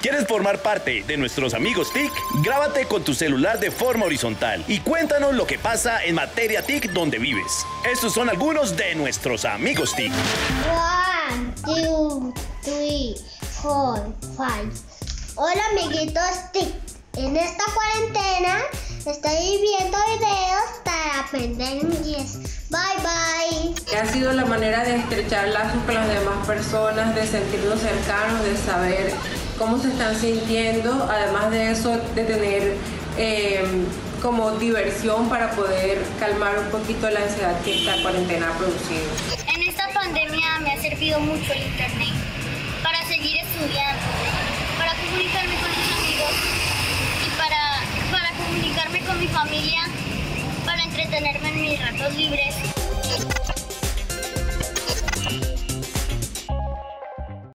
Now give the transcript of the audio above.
¿Quieres formar parte de nuestros amigos TIC? Grábate con tu celular de forma horizontal y cuéntanos lo que pasa en materia TIC donde vives. Estos son algunos de nuestros amigos TIC. One, two, three, four, five. Hola amiguitos TIC. En esta cuarentena estoy viendo videos para aprender inglés. Bye bye. Ha sido la manera de estrechar lazos con las demás personas, de sentirnos cercanos, de saber cómo se están sintiendo, además de eso, de tener eh, como diversión para poder calmar un poquito la ansiedad que esta cuarentena ha producido. En esta pandemia me ha servido mucho el internet para seguir estudiando, para comunicarme con mis amigos y para, para comunicarme con mi familia, para entretenerme en mis ratos libres.